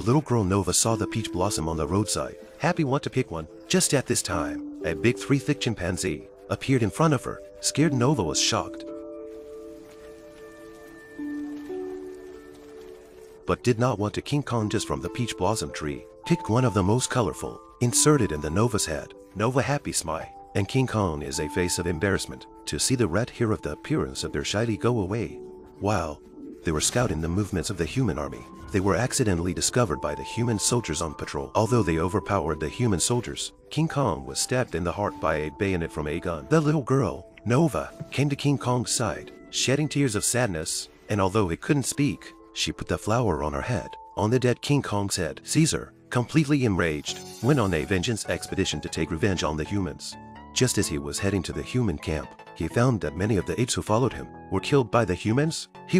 The little girl Nova saw the peach blossom on the roadside. Happy want to pick one. Just at this time, a big three-thick chimpanzee appeared in front of her. Scared Nova was shocked. But did not want to King Kong just from the peach blossom tree. Picked one of the most colorful, inserted in the Nova's head. Nova happy smile. And King Kong is a face of embarrassment to see the rat hear of the appearance of their shiny go away. While they were scouting the movements of the human army, they were accidentally discovered by the human soldiers on patrol. Although they overpowered the human soldiers, King Kong was stabbed in the heart by a bayonet from a gun. The little girl, Nova, came to King Kong's side, shedding tears of sadness, and although he couldn't speak, she put the flower on her head, on the dead King Kong's head. Caesar, completely enraged, went on a vengeance expedition to take revenge on the humans. Just as he was heading to the human camp, he found that many of the apes who followed him were killed by the humans. He